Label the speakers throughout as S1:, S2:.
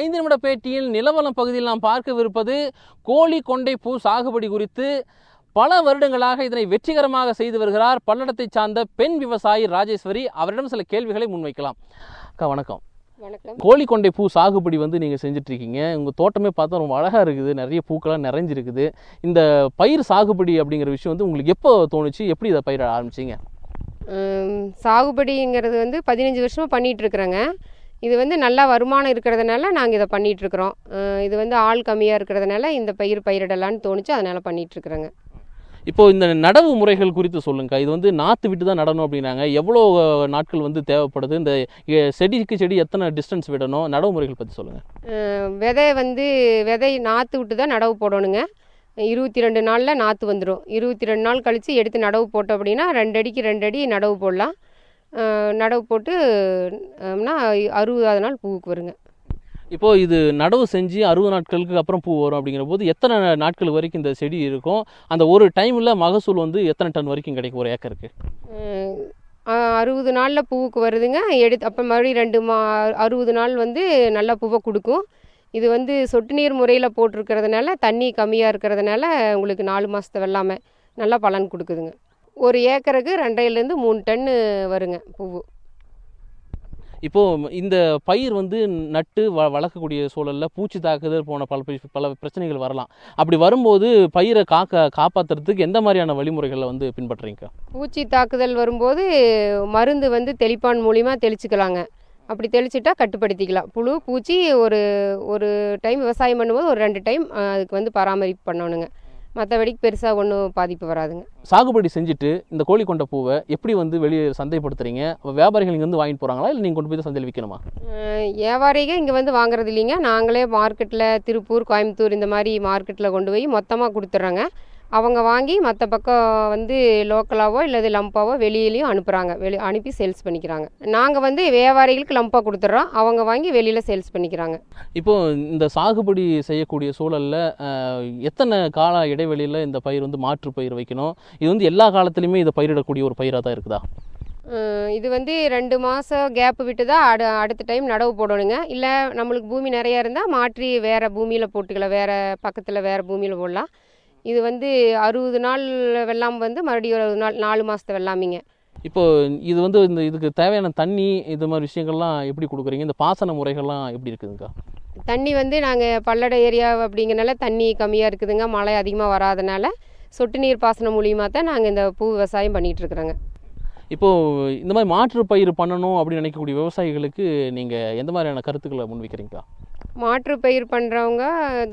S1: ஐந்து நிமிட பேட்டியில் நிலவலம் பகுதியில் நாம் பார்க்கவிருப்பது கோழி கொண்டை பூ சாகுபடி குறித்து பல வருடங்களாக இதனை வெற்றிகரமாக செய்து வருகிறார் பல்லடத்தை சார்ந்த பெண் விவசாயி ராஜேஸ்வரி. அவரிடம் சில கேள்விகளை முன்வைக்கலாம். அக்கா வணக்கம்.
S2: வணக்கம்.
S1: கோழி கொண்டை பூ சாகுபடி வந்து நீங்கள் செஞ்சுட்டு இருக்கீங்க உங்கள் தோட்டமே பார்த்தா ரொம்ப அழகாக இருக்குது. நிறைய பூக்களாக நிறைஞ்சிருக்குது. இந்த பயிர் சாகுபடி அப்படிங்கிற விஷயம் வந்து உங்களுக்கு எப்போ தோணுச்சு? எப்படி இதை பயிர ஆரம்பிச்சீங்க?
S2: சாகுபடிங்கிறது வந்து பதினஞ்சு வருஷமாக பண்ணிகிட்டு இருக்கிறேங்க இது வந்து நல்லா வருமானம் இருக்கிறதுனால நாங்கள் இதை அஹ், இது வந்து ஆள் கம்மியாக இருக்கிறதுனால இந்த பயிர் பயிரிடலான்னு தோணுச்சு அதனால் பண்ணிகிட்டு இருக்கிறேங்க
S1: இப்போ இந்த நடவு முறைகள் குறித்து சொல்லுங்க. இது வந்து நாற்று விட்டு தான் நடணும் அப்படின்னாங்க. எவ்வளோ நாட்கள் வந்து தேவைப்படுது? இந்த செடிக்கு செடி எத்தனை டிஸ்டன்ஸ் விடணும்? நடவு முறைகள் பற்றி சொல்லுங்கள்
S2: விதை வந்து விதை நாற்று விட்டு தான் நடவு போடணுங்க. இருபத்தி ரெண்டு நாளில் நாற்று வந்துடும் இருபத்தி ரெண்டு நாள் கழித்து எடுத்து நடவு போட்டோம் அப்படின்னா ரெண்டு அடிக்கு ரெண்டு அடி நடவு போடலாம். நடவு போட்டு அறுபதாவது நாள் பூவுக்கு வருங்க.
S1: இப்போ இது நடவு செஞ்சு அறுபது நாட்களுக்கு அப்புறம் பூ வரும் அப்படிங்கிற போது எத்தனை நாட்கள் வரைக்கும் இந்த செடி இருக்கும்? அந்த ஒரு டைமில் மகசூல் வந்து எத்தனை டன் வரைக்கும் கிடைக்கும் ஒரு ஏக்கருக்கு?
S2: அறுபது நாளில் பூவுக்கு வருதுங்க. எடுத்து அப்போ மறுபடியும் ரெண்டு மா அறுபது நாள் வந்து நல்லா பூவை கொடுக்கும். இது வந்து சொட்டு நீர் முறையில் போட்டிருக்கிறதுனால தண்ணி கம்மியாக இருக்கிறதுனால உங்களுக்கு நாலு மாதத்தை வெள்ளாமை நல்லா பலன் கொடுக்குதுங்க. ஒரு ஏக்கருக்கு ரெண்டையிலேருந்து மூணு டன்னு வருங்க பூவு.
S1: இப்போ இந்த பயிர் வந்து நட்டு வ வளர்க்கக்கூடிய சூழலில் பூச்சி தாக்குதல் போன பல பல பிரச்சனைகள் வரலாம். அப்படி வரும்போது பயிரை காக்க காப்பாற்றுறதுக்கு எந்த மாதிரியான வழிமுறைகளை வந்து பின்பற்றுறீங்க
S2: பூச்சி தாக்குதல் வரும்போது மருந்து வந்து தெளிப்பான் மூலிமா தெளிச்சுக்கலாங்க. அப்படி தெளிச்சிட்டா கட்டுப்படுத்திக்கலாம். புழு பூச்சி ஒரு ஒரு டைம் விவசாயம் பண்ணும்போது ஒரு ரெண்டு டைம் அதுக்கு வந்து பராமரிப்பு பண்ணணுங்க. மற்றபடிக்கு பெருசாக ஒன்றும் பாதிப்பு வராதுங்க.
S1: சாகுபடி செஞ்சுட்டு இந்த கோழி கொண்ட பூவை எப்படி வந்து வெளியே சந்தைப்படுத்துறீங்க? வியாபாரிகள் இங்க வந்து வாங்கிட்டு போகிறாங்களா இல்லை நீங்கள் கொண்டு போய் சந்தையில் விற்கணுமா
S2: அஹ் வியாபாரிக இங்கே வந்து வாங்குறது இல்லைங்க. நாங்களே மார்க்கெட்டில் திருப்பூர் கோயம்புத்தூர் இந்த மாதிரி மார்க்கெட்டில் கொண்டு போய் மொத்தமாக கொடுத்துட்றோங்க. அவங்க வாங்கி மற்ற பக்கம் வந்து லோக்கலாவோ இல்லது லம்பாவோ வெளியிலையும் அனுப்புகிறாங்க வெளி அனுப்பி சேல்ஸ் பண்ணிக்கிறாங்க. நாங்கள் வந்து வியாபாரிகளுக்கு லம்பாக கொடுத்துட்றோம் அவங்க வாங்கி வெளியில் சேல்ஸ் பண்ணிக்கிறாங்க.
S1: இப்போ இந்த சாகுபடி செய்யக்கூடிய சூழலில் எத்தனை கால இடைவெளியில் இந்த பயிர் வந்து மாற்று பயிர் வைக்கணும்? இது வந்து எல்லா காலத்துலையுமே இதை பயிரிடக்கூடிய ஒரு பயிராக தான் இருக்குதா?
S2: இது வந்து ரெண்டு மாதம் கேப்பு விட்டு தான் அடு அடுத்த டைம் நடவு போடணுங்க. இல்லை நம்மளுக்கு பூமி நிறையா இருந்தால் மாற்றி வேறு பூமியில் போட்டுக்கலாம். வேறு பக்கத்தில் வேறு பூமியில் போடலாம். இது வந்து அறுபது நாள் வெள்ளாமை வந்து மறுபடியும் ஒரு அறுபது நாள் நாலு மாதத்து வெள்ளாமிங்க.
S1: இப்போ இது வந்து இந்த இதுக்கு தேவையான தண்ணி இது மாதிரி விஷயங்கள்லாம் எப்படி கொடுக்குறீங்க? இந்த பாசன முறைகள்லாம் எப்படி இருக்குதுங்கக்கா
S2: தண்ணி வந்து நாங்கள் பல்லட ஏரியா அப்படிங்கிறனால தண்ணி கம்மியாக இருக்குதுங்க. மழை அதிகமாக வராதனால சொட்டு நீர் பாசனம் மூலியமாக தான் நாங்கள் இந்த பூ விவசாயம் பண்ணிகிட்டு இருக்கிறோங்க.
S1: இப்போ இந்த மாதிரி மாற்று பயிர் பண்ணணும் அப்படின்னு நினைக்கக்கூடிய விவசாயிகளுக்கு நீங்கள் எந்த மாதிரியான கருத்துக்களை முன்வைக்கிறீங்கக்கா
S2: மாற்று பயிர் பண்ணுறவங்க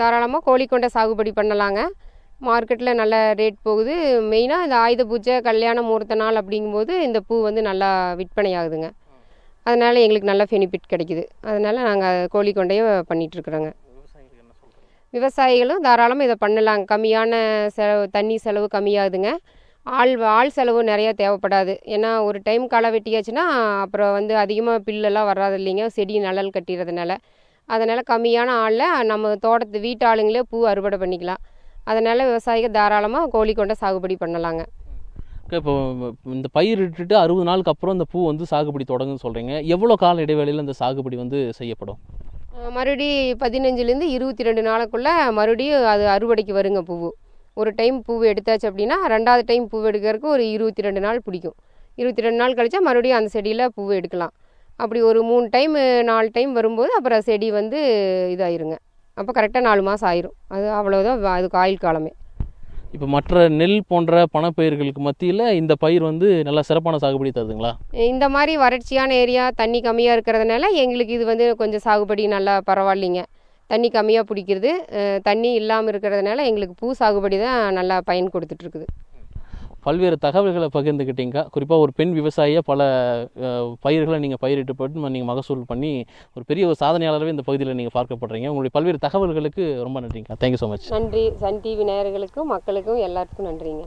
S2: தாராளமாக கோழிக்கொண்டை சாகுபடி பண்ணலாங்க. மார்க்கெட்டில் நல்ல ரேட் போகுது. மெயினாக இந்த ஆயுத பூஜை கல்யாண முகூர்த்த நாள் அப்படிங்கும்போது இந்த பூ வந்து நல்லா விற்பனை ஆகுதுங்க. அதனால் எங்களுக்கு நல்ல பெனிஃபிட் கிடைக்குது. அதனால் நாங்கள் கோழிக்கொண்டையே பண்ணிகிட்ருக்குறோங்க விவசாயிகளும் தாராளமாக இதை பண்ணலாம். கம்மியான செலவு தண்ணி செலவு கம்மியாகுதுங்க. ஆள் ஆள் செலவு நிறையா தேவைப்படாது. ஏன்னா ஒரு டைம் களை வெட்டியாச்சுன்னா அப்புறம் வந்து அதிகமாக பில்லெல்லாம் வராது இல்லைங்க. செடி நிழல் கட்டிடுறதுனால அதனால் கம்மியான ஆளில் நம்ம தோட்டத்து வீட்டு ஆளுங்களே பூ அறுவடை பண்ணிக்கலாம். அதனால் விவசாயிகள் தாராளமாக கோழிக்கொண்டை சாகுபடி பண்ணலாங்க.
S1: இப்போ இந்த பயிர் இட்டுட்டு அறுபது நாளுக்கு அப்புறம் இந்த பூ வந்து சாகுபடி தொடங்குன்னு சொல்கிறீங்க எவ்வளோ கால இடைவேளையில் இந்த சாகுபடி வந்து செய்யப்படும்?
S2: மறுபடி பதினஞ்சுலேருந்து இருபத்தி ரெண்டு நாளுக்குள்ளே மறுபடியும் அது அறுவடைக்கு வருங்க பூவு. ஒரு டைம் பூ எடுத்தாச்சு அப்படின்னா ரெண்டாவது டைம் பூ எடுக்கிறதுக்கு ஒரு இருபத்தி ரெண்டு நாள் பிடிக்கும். இருபத்தி ரெண்டு நாள் கழிச்சா மறுபடியும் அந்த செடியில் பூ எடுக்கலாம். அப்படி ஒரு மூணு டைம் நாலு டைம் வரும்போது அப்புறம் செடி வந்து இதாயிருங்க. அப்போ கரெக்டாக நாலு மாதம் ஆயிரும். அது அவ்வளோதான் அதுக்கு ஆயுள் காலமே.
S1: இப்போ மற்ற நெல் போன்ற பணப்பயிர்களுக்கு மத்தியில் இந்த பயிர் வந்து நல்லா சிறப்பான சாகுபடி தருதுங்களா?
S2: இந்த மாதிரி வறட்சியான ஏரியா தண்ணி கம்மியாக இருக்கிறதுனால எங்களுக்கு இது வந்து கொஞ்சம் சாகுபடி நல்லா பரவாயில்லைங்க. தண்ணி கம்மியாக பிடிக்கிறது தண்ணி இல்லாமல் இருக்கிறதுனால எங்களுக்கு பூ சாகுபடி தான் நல்லா பயன் கொடுத்துட்ருக்குது
S1: பல்வேறு தகவல்களை பகிர்ந்துக்கிட்டீங்க குறிப்பாக ஒரு பெண் விவசாயியாக பல பயிர்களை நீங்கள் பயிரிட்டு போட்டு நீங்கள் மகசூல் பண்ணி ஒரு பெரிய ஒரு சாதனையாளரவே இந்த பகுதியில் நீங்கள் பார்க்கப்படுறீங்க. உங்களுடைய பல்வேறு தகவல்களுக்கு ரொம்ப நன்றிங்க. தேங்க்யூ ஸோ மச்
S2: நன்றி. சன் டிவி நேயர்களுக்கும் மக்களுக்கும் எல்லாருக்கும் நன்றிங்க.